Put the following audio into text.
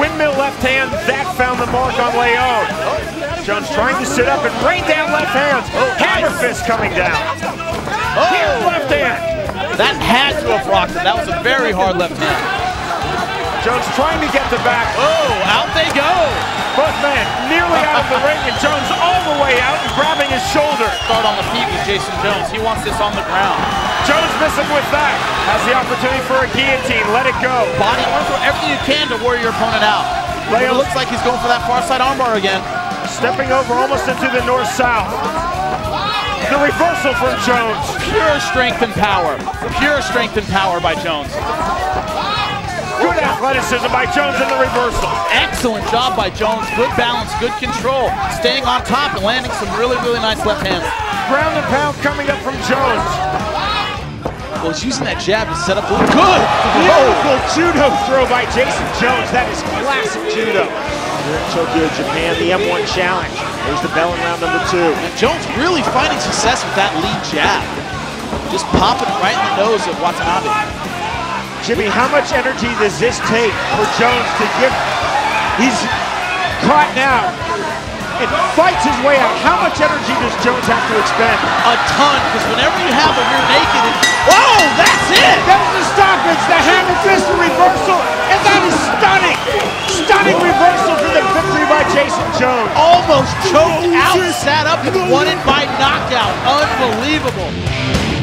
Windmill left hand, that found the mark on Leon. Jones trying to sit up and rain down left hands. Hammer fist coming down. Here's left hand. That had to have rocked him. That was a very hard left hand. Jones trying to get the back. Oh, out they go. Both men nearly out of the ring and Jones all the way out and grabbing his shoulder. Start on the feet with Jason Jones. He wants this on the ground. Jones missing with that. Has the opportunity for a guillotine. Let it go. Body, to throw everything you can to wear your opponent out. It looks like he's going for that far side armbar again. Stepping over almost into the north-south. The reversal from Jones. Pure strength and power. Pure strength and power by Jones. Good athleticism by Jones in the reversal. Excellent job by Jones. Good balance, good control. Staying on top and landing some really, really nice left hands. Ground and pound coming up from Jones. Well, he's using that jab to set up a good. Beautiful judo throw by Jason Jones. That is classic judo. Here in Tokyo, Japan, the M1 Challenge. There's the bell in round number two. And Jones really finding success with that lead jab. Just popping right in the nose of Watanabe. Jimmy, how much energy does this take for Jones to give? He's caught now and fights his way out. How much energy does Jones have to expend? A ton, because whenever you have a rear naked, and, whoa, that's it! That is the stoppage, the hammer fist reversal, and that is stunning! Stunning reversal for the victory by Jason Jones. Oh, Almost choked out, sat up, and won it by knockout. Unbelievable.